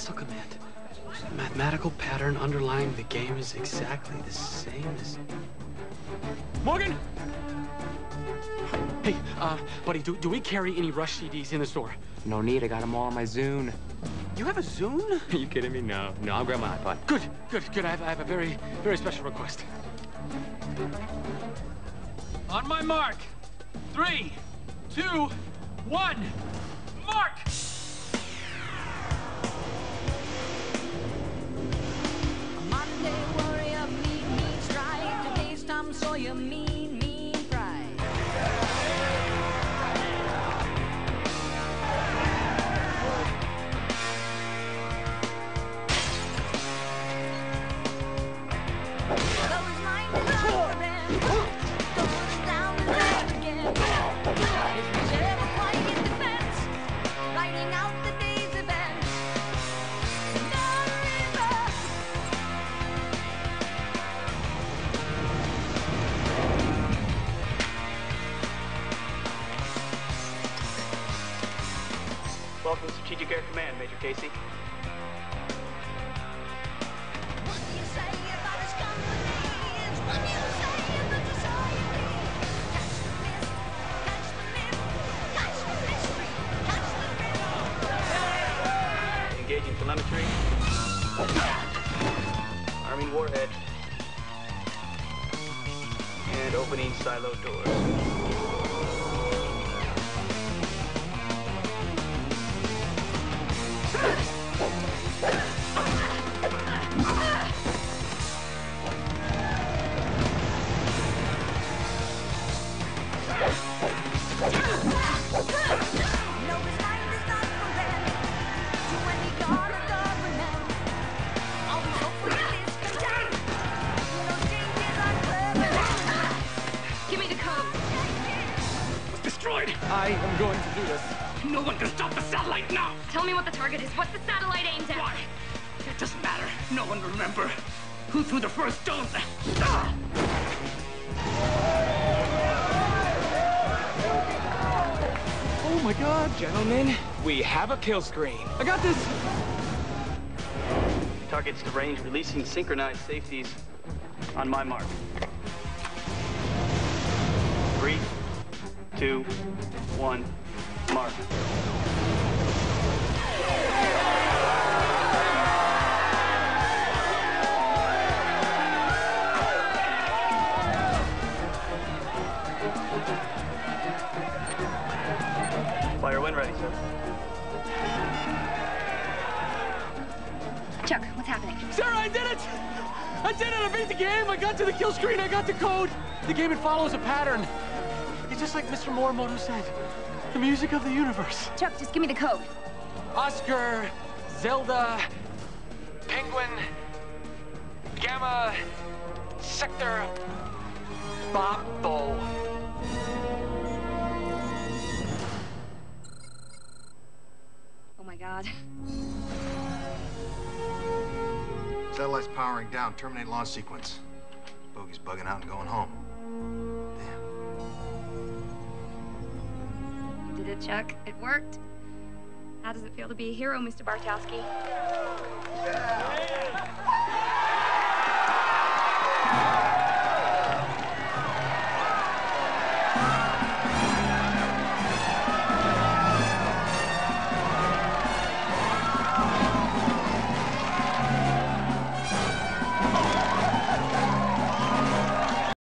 Missile command. The mathematical pattern underlying the game is exactly the same as... Morgan! Hey, uh, buddy, do, do we carry any Rush CDs in the store? No need, I got them all on my Zune. You have a Zune? Are you kidding me? No. No, I'll grab my iPod. Good, good, good. I have, I have a very, very special request. On my mark. Three, two, one, mark! Tom Sawyer, mean, Welcome to Strategic Air Command, Major Casey. What do you say about his company? It's what you say about society. Catch the mist, catch the myth, catch the mystery, catch the riddle. Engaging telemetry. Arming warhead. And opening silo doors. Destroyed! I am going to do this. No one can stop the satellite now! Tell me what the target is. What's the satellite aimed at? Why? It doesn't matter. No one will remember who threw the first stone. Ah! Oh my god, gentlemen. We have a kill screen. I got this! Targets to range, releasing synchronized safeties on my mark. Three, two, one, mark. Fire when ready, sir. Chuck, what's happening? Sarah, I did it! I did it! I beat the game! I got to the kill screen! I got the code! The game, it follows a pattern. It's just like Mr. Morimoto said. The music of the universe. Chuck, just give me the code. Oscar, Zelda, Penguin, Gamma, Sector, Babo. Oh my god. Satellite's powering down. Terminate launch sequence. Bogey's bugging out and going home. It, Chuck. It worked. How does it feel to be a hero, Mr. Bartowski?